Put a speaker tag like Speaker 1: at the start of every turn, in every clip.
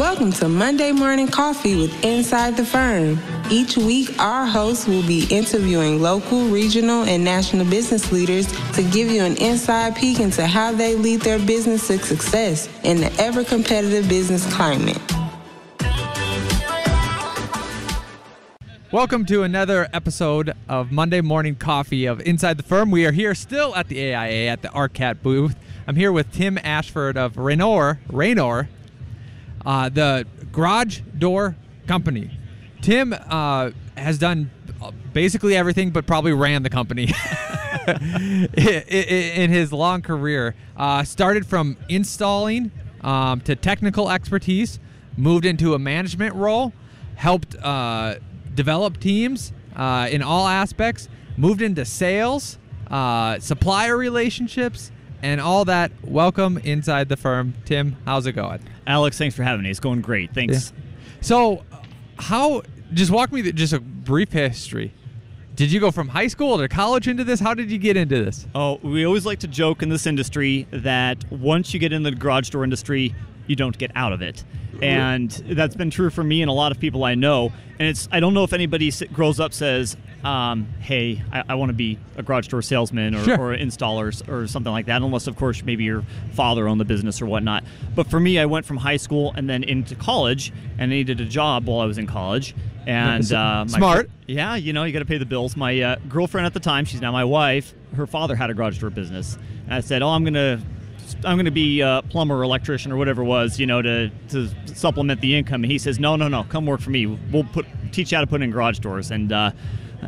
Speaker 1: Welcome to Monday Morning Coffee with Inside the Firm. Each week, our hosts will be interviewing local, regional, and national business leaders to give you an inside peek into how they lead their business to success in the ever competitive business climate.
Speaker 2: Welcome to another episode of Monday Morning Coffee of Inside the Firm. We are here still at the AIA at the ARCAT booth. I'm here with Tim Ashford of Raynor, Raynor, uh, the garage door company. Tim uh, has done basically everything, but probably ran the company in his long career. Uh, started from installing um, to technical expertise, moved into a management role, helped uh, develop teams uh, in all aspects, moved into sales, uh, supplier relationships, and all that. Welcome inside the firm. Tim, how's it going?
Speaker 3: Alex, thanks for having me. It's going great. Thanks.
Speaker 2: Yeah. So, uh, how, just walk me through just a brief history. Did you go from high school to college into this? How did you get into this?
Speaker 3: Oh, we always like to joke in this industry that once you get in the garage door industry, you don't get out of it. And that's been true for me and a lot of people I know. And it's I don't know if anybody grows up says, um, "Hey, I, I want to be a garage door salesman or,
Speaker 2: sure.
Speaker 3: or installer or something like that." Unless, of course, maybe your father owned the business or whatnot. But for me, I went from high school and then into college, and I needed a job while I was in college. And uh,
Speaker 2: smart,
Speaker 3: yeah, you know, you got to pay the bills. My uh, girlfriend at the time, she's now my wife. Her father had a garage door business, and I said, "Oh, I'm gonna I'm going to be a plumber or electrician or whatever it was, you know, to, to supplement the income. And he says, no, no, no, come work for me. We'll put teach you how to put in garage doors. And uh,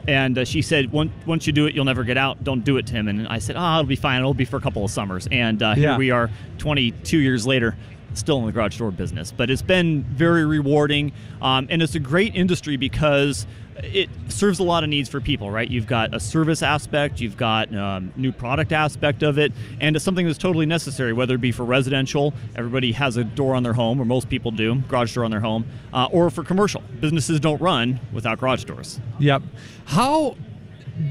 Speaker 3: and uh, she said, once, once you do it, you'll never get out. Don't do it to him. And I said, oh, it'll be fine. It'll be for a couple of summers. And uh,
Speaker 2: yeah.
Speaker 3: here we are 22 years later still in the garage door business. But it's been very rewarding. Um, and it's a great industry because it serves a lot of needs for people, right? You've got a service aspect, you've got um, new product aspect of it, and it's something that's totally necessary, whether it be for residential, everybody has a door on their home, or most people do, garage door on their home, uh, or for commercial. Businesses don't run without garage doors.
Speaker 2: Yep. How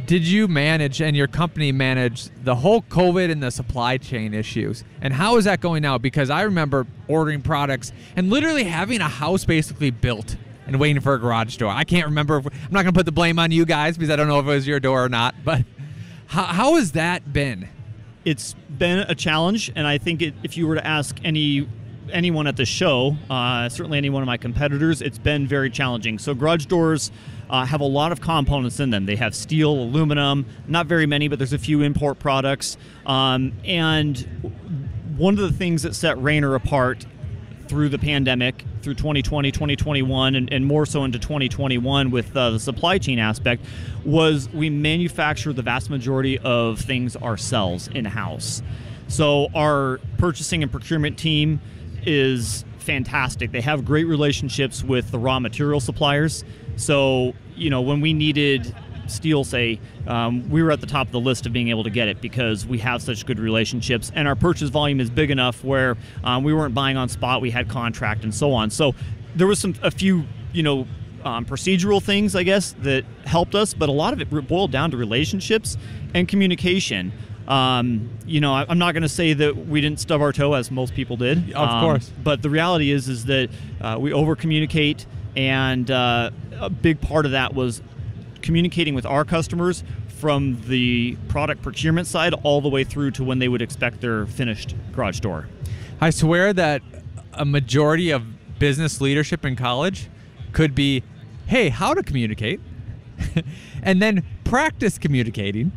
Speaker 2: did you manage and your company manage the whole COVID and the supply chain issues? And how is that going now? Because I remember ordering products and literally having a house basically built and waiting for a garage door. I can't remember. If, I'm not going to put the blame on you guys because I don't know if it was your door or not. But how, how has that been?
Speaker 3: It's been a challenge, and I think it, if you were to ask any anyone at the show, uh, certainly any one of my competitors, it's been very challenging. So garage doors uh, have a lot of components in them. They have steel, aluminum, not very many, but there's a few import products. Um, and one of the things that set Raynor apart through the pandemic, through 2020, 2021, and, and more so into 2021 with uh, the supply chain aspect, was we manufacture the vast majority of things ourselves in house. So our purchasing and procurement team is fantastic. They have great relationships with the raw material suppliers. So, you know, when we needed steel, say, um, we were at the top of the list of being able to get it because we have such good relationships, and our purchase volume is big enough where um, we weren't buying on spot. We had contract and so on. So there was some a few, you know. Um, procedural things, I guess, that helped us, but a lot of it boiled down to relationships and communication. Um, you know, I, am not going to say that we didn't stub our toe as most people did.
Speaker 2: Of
Speaker 3: um,
Speaker 2: course.
Speaker 3: But the reality is, is that uh, we over communicate, and uh, a big part of that was communicating with our customers from the product procurement side all the way through to when they would expect their finished garage door.
Speaker 2: I swear that a majority of business leadership in college could be hey, how to communicate, and then practice communicating.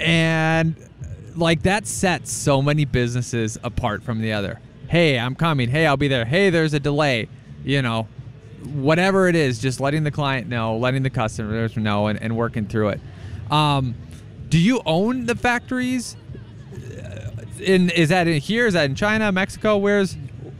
Speaker 2: And like that sets so many businesses apart from the other. Hey, I'm coming. Hey, I'll be there. Hey, there's a delay. You know, whatever it is, just letting the client know, letting the customers know, and, and working through it. Um, do you own the factories? In is that in here? Is that in China, Mexico? Where's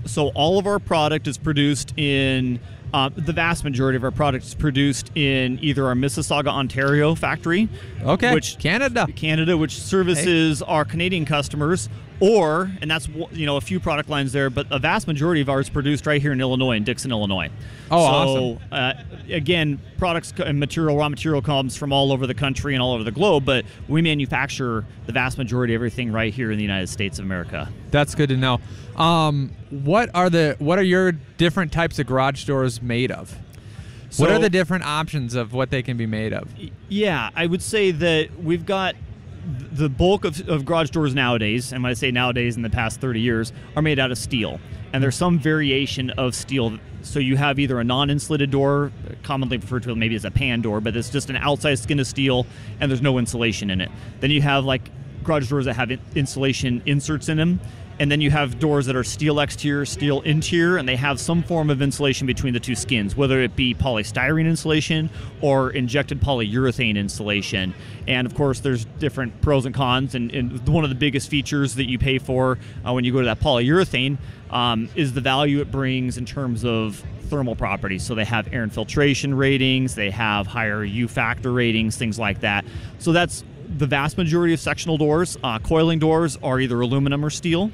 Speaker 3: so all of our product is produced in uh, the vast majority of our product is produced in either our Mississauga, Ontario factory,
Speaker 2: okay,
Speaker 3: which
Speaker 2: Canada,
Speaker 3: Canada, which services hey. our Canadian customers, or and that's you know a few product lines there, but a vast majority of ours produced right here in Illinois, in Dixon, Illinois.
Speaker 2: Oh,
Speaker 3: so,
Speaker 2: awesome.
Speaker 3: Uh, again, products and material, raw material comes from all over the country and all over the globe, but we manufacture the vast majority of everything right here in the United States of America.
Speaker 2: That's good to know. Um, what are the what are your different types of garage doors made of? what are the different options of what they can be made of?
Speaker 3: Yeah, I would say that we've got the bulk of, of garage doors nowadays, and when I say nowadays in the past 30 years, are made out of steel. And there's some variation of steel. So you have either a non insulated door, commonly referred to maybe as a pan door, but it's just an outside skin of steel and there's no insulation in it. Then you have like garage doors that have insulation inserts in them. And then you have doors that are steel exterior, steel interior, and they have some form of insulation between the two skins, whether it be polystyrene insulation or injected polyurethane insulation. And of course, there's different pros and cons. And, and one of the biggest features that you pay for uh, when you go to that polyurethane um, is the value it brings in terms of thermal properties. So they have air infiltration ratings, they have higher U factor ratings, things like that. So that's the vast majority of sectional doors. Uh, coiling doors are either aluminum or steel,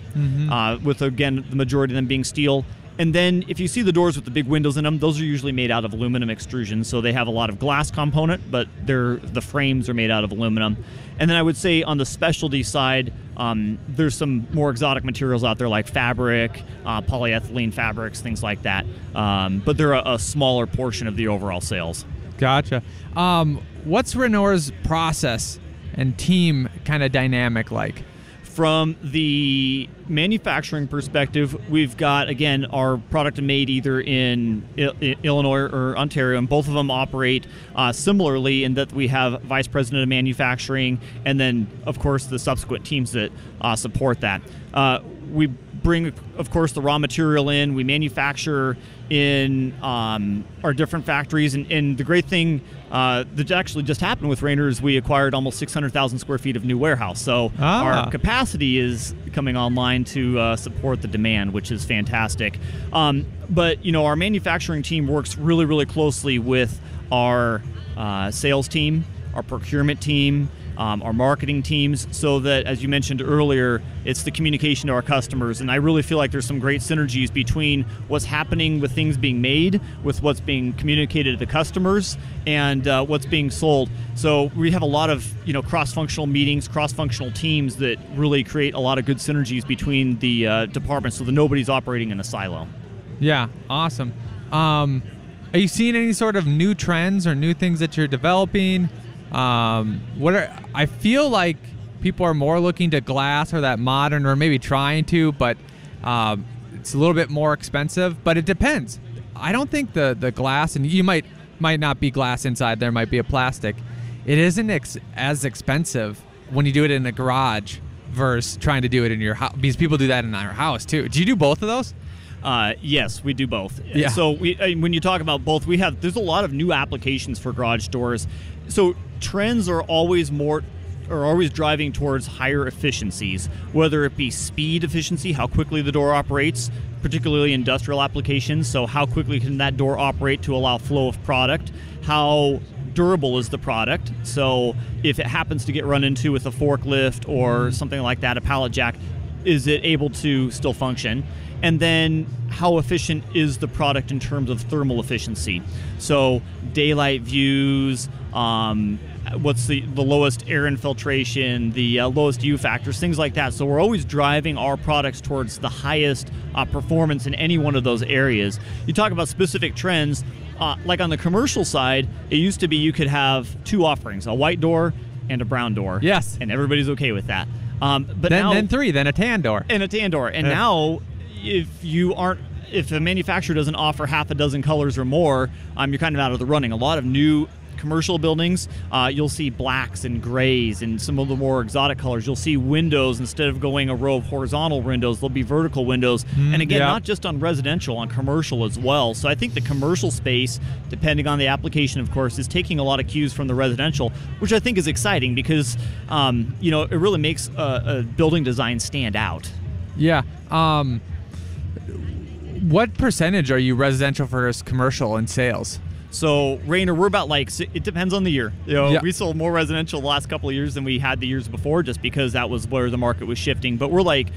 Speaker 3: uh, with again the majority of them being steel. And then if you see the doors with the big windows in them, those are usually made out of aluminum extrusion. So they have a lot of glass component, but they're the frames are made out of aluminum. And then I would say on the specialty side, um, there's some more exotic materials out there like fabric, uh, polyethylene fabrics, things like that. Um, but they're a, a smaller portion of the overall sales.
Speaker 2: Gotcha. Um, what's Raynor's process and team kind of dynamic like?
Speaker 3: From the manufacturing perspective, we've got again our product made either in Illinois or Ontario, and both of them operate uh, similarly in that we have vice president of manufacturing, and then of course the subsequent teams that uh, support that. Uh, we bring, of course, the raw material in. We manufacture in um, our different factories, and, and the great thing uh, that actually just happened with Raynor is we acquired almost 600,000 square feet of new warehouse. So
Speaker 2: Ah.
Speaker 3: our capacity is coming online to uh, support the demand, which is fantastic. Um, but you know, our manufacturing team works really, really closely with our uh, sales team, our procurement team, um, our marketing teams, so that, as you mentioned earlier, it's the communication to our customers. And I really feel like there's some great synergies between what's happening with things being made, with what's being communicated to the customers, and uh, what's being sold. So we have a lot of you know cross-functional meetings, cross-functional teams that really create a lot of good synergies between the uh, departments, so that nobody's operating in a silo.
Speaker 2: Yeah, awesome. Um, are you seeing any sort of new trends or new things that you're developing? Um, what are I feel like people are more looking to glass or that modern or maybe trying to, but um, it's a little bit more expensive. But it depends. I don't think the the glass and you might might not be glass inside. There might be a plastic. It isn't ex- as expensive when you do it in a garage versus trying to do it in your house because people do that in our house too. Do you do both of those?
Speaker 3: Uh, yes, we do both.
Speaker 2: Yeah.
Speaker 3: So we, I mean, when you talk about both, we have there's a lot of new applications for garage doors. So trends are always more are always driving towards higher efficiencies, whether it be speed efficiency, how quickly the door operates, particularly industrial applications. So how quickly can that door operate to allow flow of product? How durable is the product? So if it happens to get run into with a forklift or something like that, a pallet jack, is it able to still function? And then how efficient is the product in terms of thermal efficiency? So daylight views, um, what's the, the lowest air infiltration, the uh, lowest U factors, things like that. So we're always driving our products towards the highest uh, performance in any one of those areas. You talk about specific trends, uh, like on the commercial side, it used to be you could have two offerings, a white door and a brown door.
Speaker 2: Yes.
Speaker 3: And everybody's okay with that. Um, but
Speaker 2: Then
Speaker 3: now,
Speaker 2: then three, then a tan door.
Speaker 3: and a tan door. And
Speaker 2: Yeah.
Speaker 3: now, if you aren't, if a manufacturer doesn't offer half a dozen colors or more, um, you're kind of out of the running. A lot of new commercial buildings, uh, you'll see blacks and grays and some of the more exotic colors. You'll see windows instead of going a row of horizontal windows, there'll be vertical windows. and again,
Speaker 2: yeah.
Speaker 3: not just on residential, on commercial as well. So I think the commercial space, depending on the application, of course, is taking a lot of cues from the residential, which I think is exciting because um, you know it really makes a, a building design stand out.
Speaker 2: Yeah. Um, what percentage are you residential versus commercial in sales?
Speaker 3: So Raynor, we're about like it depends on the year. You know,
Speaker 2: Yeah.
Speaker 3: we sold more residential the last couple of years than we had the years before, just because that was where the market was shifting. But we're like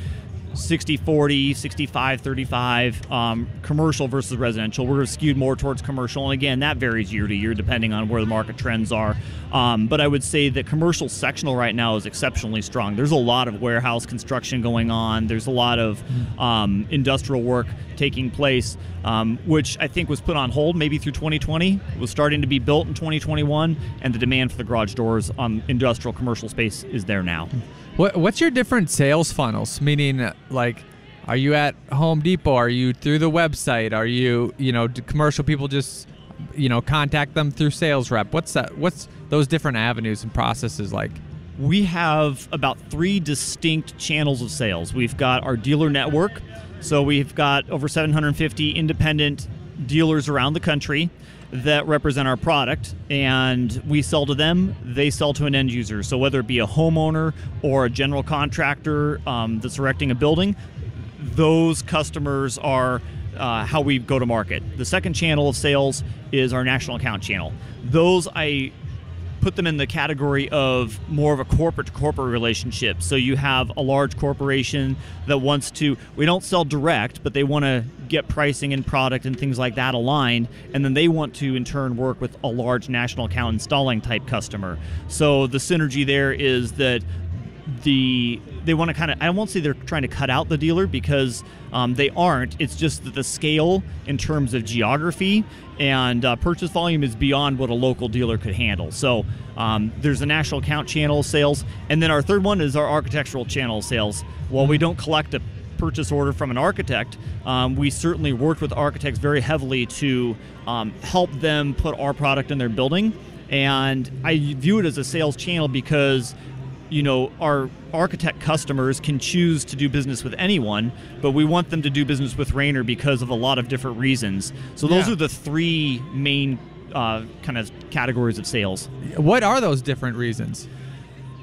Speaker 3: 60 40 65 35 um, commercial versus residential. We're skewed more towards commercial and again that varies year to year depending on where the market trends are. Um, but i would say that commercial sectional right now is exceptionally strong. There's a lot of warehouse construction going on. There's a lot of um, industrial work taking place um, which i think was put on hold maybe through 2020 it was starting to be built in 2021 and the demand for the garage doors on industrial commercial space is there now
Speaker 2: What, what's your different sales funnels? Meaning, like, are you at Home Depot? Are you through the website? Are you, you know, commercial people just, you know, contact them through sales rep? What's that? What's those different avenues and processes like?
Speaker 3: We have about three distinct channels of sales. We've got our dealer network. So we've got over 750 independent dealers around the country that represent our product, and we sell to them. They sell to an end user. So whether it be a homeowner or a general contractor um, that's erecting a building, those customers are uh, how we go to market. The second channel of sales is our national account channel. Those I put them in the category of more of a corporate to corporate relationship. So you have a large corporation that wants to, we don't sell direct, but they want to get pricing and product and things like that aligned. And then they want to, in turn, work with a large national account installing type customer. So the synergy there is that the they want to kind of I won't say they're trying to cut out the dealer because um, they aren't. It's just that the scale in terms of geography and uh, purchase volume is beyond what a local dealer could handle. So um, there's a national account channel sales, and then our third one is our architectural channel sales. While we don't collect a purchase order from an architect, um, we certainly worked with architects very heavily to um, help them put our product in their building. And I view it as a sales channel because you know our architect customers can choose to do business with anyone but we want them to do business with Raynor because of a lot of different reasons so those
Speaker 2: Yeah.
Speaker 3: are the three main uh, kind of categories of sales
Speaker 2: What are those different reasons?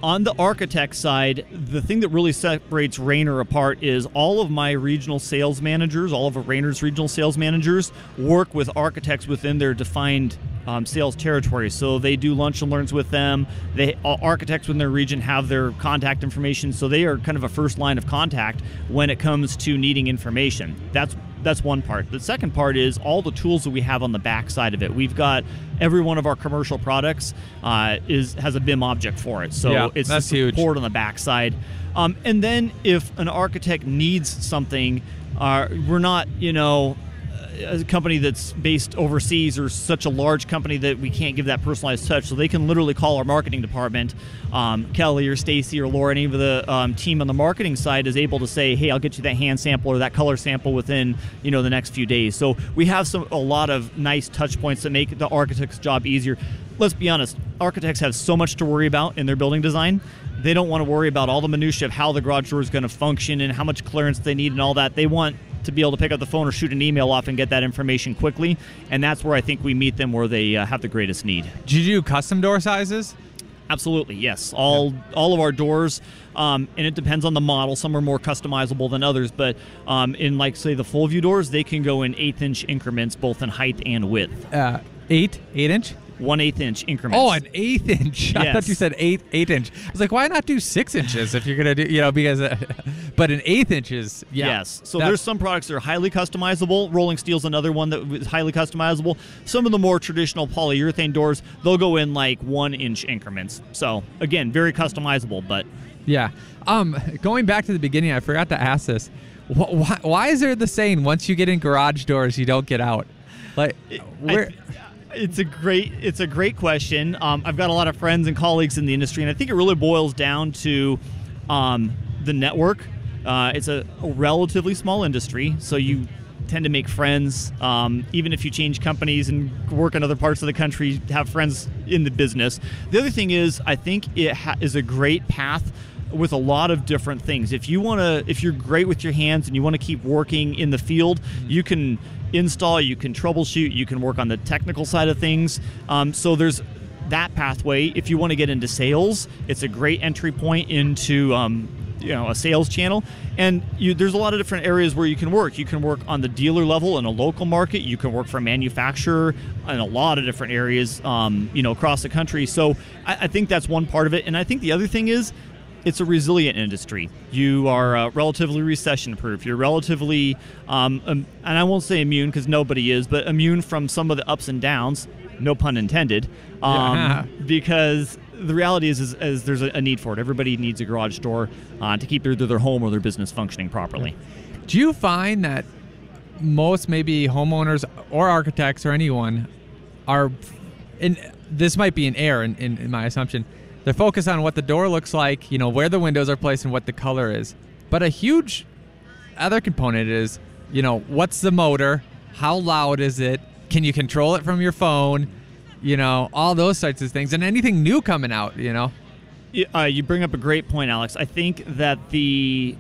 Speaker 3: On the architect side, the thing that really separates Raynor apart is all of my regional sales managers, all of Raynor's regional sales managers, work with architects within their defined um, sales territory. So they do lunch and learns with them. They architects within their region have their contact information, so they are kind of a first line of contact when it comes to needing information. That's that's one part. The second part is all the tools that we have on the back side of it. We've got every one of our commercial products uh, is has a BIM object for it, so
Speaker 2: Yeah,
Speaker 3: it's
Speaker 2: that's
Speaker 3: the
Speaker 2: huge.
Speaker 3: support on the back side. Um, and then if an architect needs something, uh, we're not you know a company that's based overseas or such a large company that we can't give that personalized touch. So they can literally call our marketing department. Um, Kelly or Stacy or Laura, any of the um, team on the marketing side is able to say, "Hey, I'll get you that hand sample or that color sample within you know the next few days." So we have some a lot of nice touch points that make the architect's job easier. Let's be honest, architects have so much to worry about in their building design they don't want to worry about all the minutiae of how the garage door is going to function and how much clearance they need and all that. They want to be able to pick up the phone or shoot an email off and get that information quickly. And that's where I think we meet them where they uh, have the greatest need.
Speaker 2: Do you do custom door sizes?
Speaker 3: Absolutely, yes. All all of our doors, um, and it depends on the model. Some are more customizable than others, but um, in like say the full view doors, they can go in eighth inch increments, both in height and width.
Speaker 2: Uh, eight, eight inch.
Speaker 3: One eighth inch increments.
Speaker 2: Oh, an eighth inch. I thought you said eight, eight inch. I was like, why not do six inches if you're gonna do, you know, because, uh, but an eighth inch is, yeah.
Speaker 3: Yes. So there's some products that are highly customizable. Rolling Steel's another one that is highly customizable. Some of the more traditional polyurethane doors, they'll go in like one inch increments. So again, very customizable, but
Speaker 2: Yeah. Um, going back to the beginning, I forgot to ask this. Why, why is there the saying once you get in garage doors, you don't get out? Like, where?
Speaker 3: I- it's a great it's a great question. Um, I've got a lot of friends and colleagues in the industry, and I think it really boils down to um, the network. Uh, it's a, a relatively small industry, so you tend to make friends. Um, even if you change companies and work in other parts of the country, have friends in the business. The other thing is, I think it ha- is a great path with a lot of different things. If you want to, if you're great with your hands and you want to keep working in the field, you can install, you can troubleshoot, you can work on the technical side of things. Um, so there's that pathway. If you want to get into sales, it's a great entry point into um, you know a sales channel. And you, there's a lot of different areas where you can work. You can work on the dealer level in a local market. You can work for a manufacturer in a lot of different areas um, you know across the country. So I, I think that's one part of it. And i think the other thing is it's a resilient industry. You are uh, relatively recession proof. You're relatively, um, um, and I won't say immune because nobody is, but immune from some of the ups and downs. No pun intended. Um,
Speaker 2: Yeah.
Speaker 3: Because the reality is, is, is there's a, a need for it. Everybody needs a garage door uh, to keep their, their home or their business functioning properly.
Speaker 2: Do you find that most maybe homeowners or architects or anyone are, and this might be an error in, in, in my assumption, they're focused on what the door looks like, you know, where the windows are placed and what the color is. But a huge other component is, you know, what's the motor? How loud is it? Can you control it from your phone? You know, all those types of things. And anything new coming out, you know?
Speaker 3: Uh, you bring up a great point, Alex. I think that the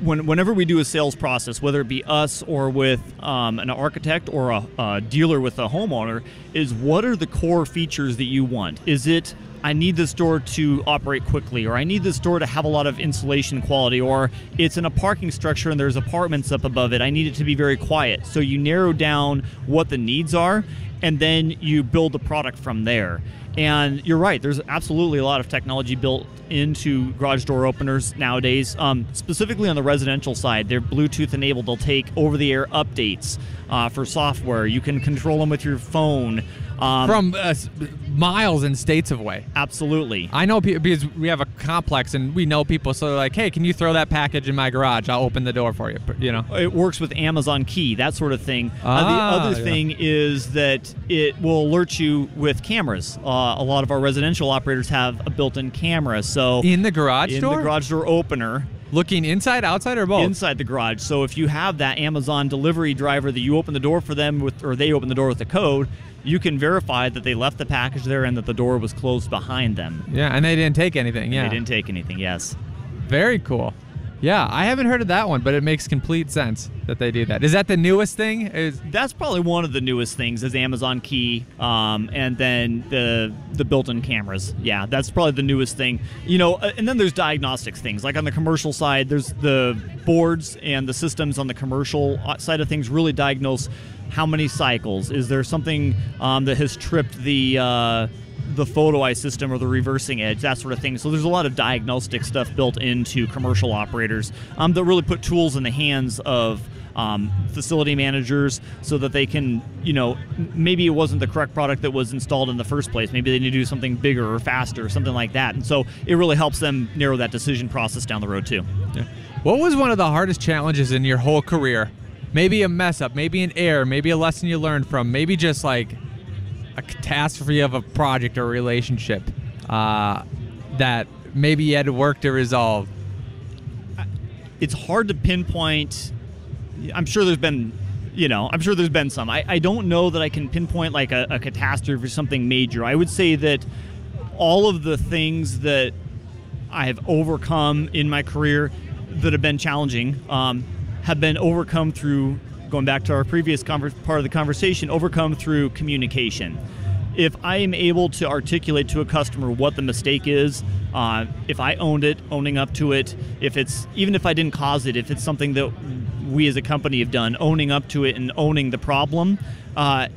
Speaker 3: when, whenever we do a sales process, whether it be us or with um, an architect or a, a dealer with a homeowner, is what are the core features that you want? Is it I need this door to operate quickly, or I need this door to have a lot of insulation quality, or it's in a parking structure and there's apartments up above it. I need it to be very quiet. So you narrow down what the needs are, and then you build the product from there. And you're right. There's absolutely a lot of technology built into garage door openers nowadays. Um, specifically on the residential side, they're Bluetooth enabled. They'll take over-the-air updates uh, for software. You can control them with your phone. Um,
Speaker 2: From uh, miles and states away.
Speaker 3: absolutely.
Speaker 2: I know people because we have a complex and we know people. So they're like, hey, can you throw that package in my garage? I'll open the door for you. You know.
Speaker 3: It works with Amazon Key, that sort of thing. uh,
Speaker 2: Ah,
Speaker 3: the other
Speaker 2: yeah.
Speaker 3: thing is that it will alert you with cameras. Uh, a lot of our residential operators have a built-in camera, so
Speaker 2: In the garage
Speaker 3: in
Speaker 2: door,
Speaker 3: the garage door opener,
Speaker 2: looking inside, outside, or both.
Speaker 3: inside the garage. So if you have that Amazon delivery driver that you open the door for them with, or they open the door with the code, you can verify that they left the package there and that the door was closed behind them.
Speaker 2: yeah, and they didn't take anything. Yeah,
Speaker 3: They didn't take anything. Yes.
Speaker 2: very cool. Yeah, I haven't heard of that one, but it makes complete sense that they do that. Is that the newest thing? Is
Speaker 3: That's probably one of the newest things is Amazon Key, um, and then the the built-in cameras. Yeah, that's probably the newest thing. You know, uh, and then there's diagnostics things. Like on the commercial side, there's the boards and the systems on the commercial uh, side of things really diagnose how many cycles. Is there something um, that has tripped the uh, the photo eye system or the reversing edge, that sort of thing. So there's a lot of diagnostic stuff built into commercial operators um, that really put tools in the hands of um, facility managers so that they can, you know, maybe it wasn't the correct product that was installed in the first place. Maybe they need to do something bigger or faster or something like that. And so it really helps them narrow that decision process down the road too.
Speaker 2: what was one of the hardest challenges in your whole career? Maybe a mess up, maybe an error, maybe a lesson you learned from, maybe just like a catastrophe of a project or relationship uh, that maybe you had to work to resolve.
Speaker 3: it's hard to pinpoint. I'm sure there's been, you know, I'm sure there's been some. I, I don't know that I can pinpoint like a, a catastrophe or something major. I would say that all of the things that I have overcome in my career that have been challenging um, have been overcome through going back to our previous conver- part of the conversation, overcome through communication. If I am able to articulate to a customer what the mistake is, uh, if I owned it, owning up to it, if it's even if I didn't cause it, if it's something that we as a company have done, owning up to it and owning the problem, uh,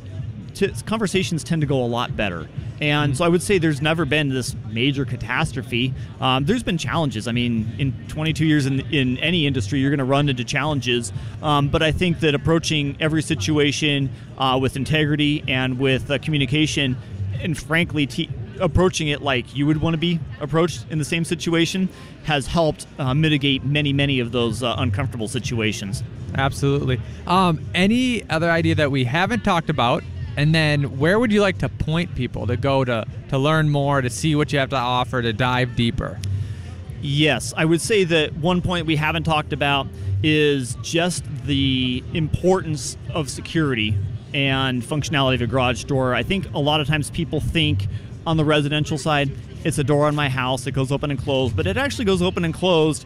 Speaker 3: t- conversations tend to go a lot better. And so I would say there's never been this major catastrophe. Um, there's been challenges. I mean, in 22 years in, in any industry, you're going to run into challenges. Um, but I think that approaching every situation uh, with integrity and with uh, communication, and frankly, te- approaching it like you would want to be approached in the same situation, has helped uh, mitigate many, many of those uh, uncomfortable situations.
Speaker 2: Absolutely. Um, any other idea that we haven't talked about? And then where would you like to point people to go to, to learn more, to see what you have to offer, to dive deeper?
Speaker 3: Yes, I would say that one point we haven't talked about is just the importance of security and functionality of a garage door. I think a lot of times people think on the residential side, it's a door on my house, it goes open and closed, but it actually goes open and closed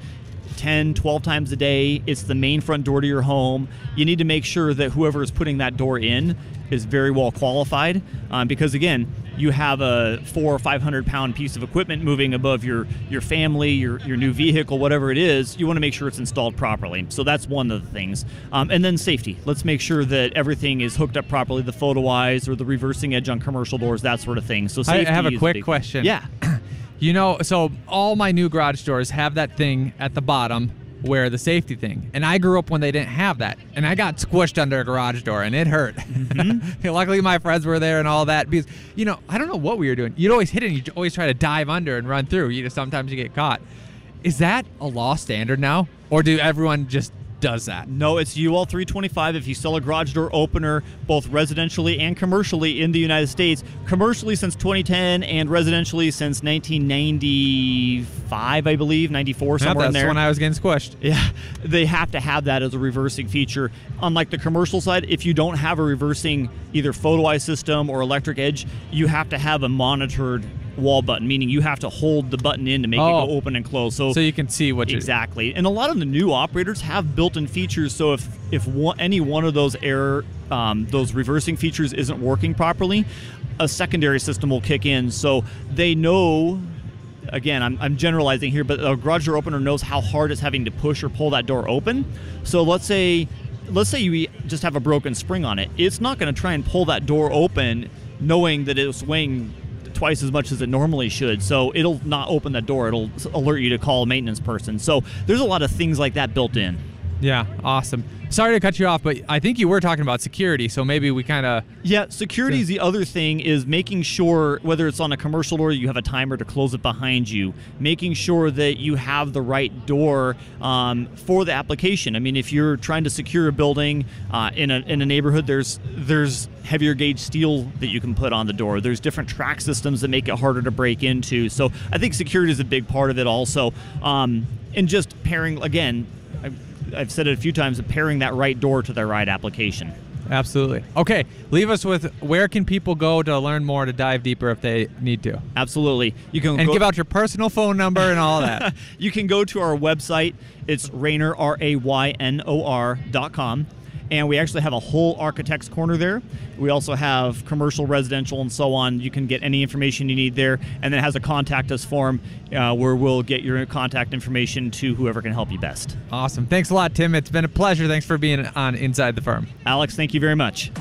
Speaker 3: 10, 12 times a day. It's the main front door to your home. You need to make sure that whoever is putting that door in is very well qualified um, because, again, you have a four or five hundred pound piece of equipment moving above your your family, your your new vehicle, whatever it is. You want to make sure it's installed properly. So that's one of the things. Um, and then safety. Let's make sure that everything is hooked up properly, the photo eyes or the reversing edge on commercial doors, that sort of thing. So
Speaker 2: I have a quick question.
Speaker 3: Yeah.
Speaker 2: You know, so all my new garage doors have that thing at the bottom where the safety thing. And I grew up when they didn't have that. And I got squished under a garage door and it hurt.
Speaker 3: Mm-hmm.
Speaker 2: Luckily my friends were there and all that because you know, I don't know what we were doing. You'd always hit it and you'd always try to dive under and run through. You know, sometimes you get caught. Is that a law standard now? Or do everyone just does that?
Speaker 3: No, it's UL 325 if you sell a garage door opener, both residentially and commercially in the United States. Commercially since 2010 and residentially since 1995, I believe, 94,
Speaker 2: Yep,
Speaker 3: somewhere in
Speaker 2: that's when I was getting squished.
Speaker 3: Yeah, they have to have that as a reversing feature. Unlike the commercial side, if you don't have a reversing either photo eye system or electric edge, you have to have a monitored wall button, meaning you have to hold the button in to make it
Speaker 2: Oh.
Speaker 3: go open and close. So,
Speaker 2: So you can see what
Speaker 3: exactly, and a lot of the new operators have built-in features. So if if one, any one of those error, um, those reversing features isn't working properly, a secondary system will kick in. So they know again, I'm, I'm generalizing here, but a garage door opener knows how hard it's having to push or pull that door open. So let's say, let's say you just have a broken spring on it. It's not going to try and pull that door open, knowing that it's weighing twice as much as it normally should. So it'll not open that door. It'll alert you to call a maintenance person. So there's a lot of things like that built in.
Speaker 2: Yeah, awesome. Sorry to cut you off, but I think you were talking about security, so maybe we kind of
Speaker 3: Yeah, security is the other thing is making sure whether it's on a commercial door you have a timer to close it behind you, making sure that you have the right door um, for the application. I mean, if you're trying to secure a building uh, in a in a neighborhood, there's there's heavier gauge steel that you can put on the door. There's different track systems that make it harder to break into. So I think security is a big part of it also, um, and just pairing again. I've said it a few times, pairing that right door to the right application.
Speaker 2: Absolutely. Okay, leave us with where can people go to learn more to dive deeper if they need to,
Speaker 3: Absolutely. You can
Speaker 2: and
Speaker 3: go,
Speaker 2: give out your personal phone number and all that.
Speaker 3: you can go to our website. It's Raynor R A Y N O R dot com. And we actually have a whole architect's corner there. We also have commercial, residential, and so on. You can get any information you need there. And then it has a contact us form uh, where we'll get your contact information to whoever can help you best.
Speaker 2: awesome. Thanks a lot, Tim. It's been a pleasure. Thanks for being on Inside the Firm.
Speaker 3: Alex, thank you very much.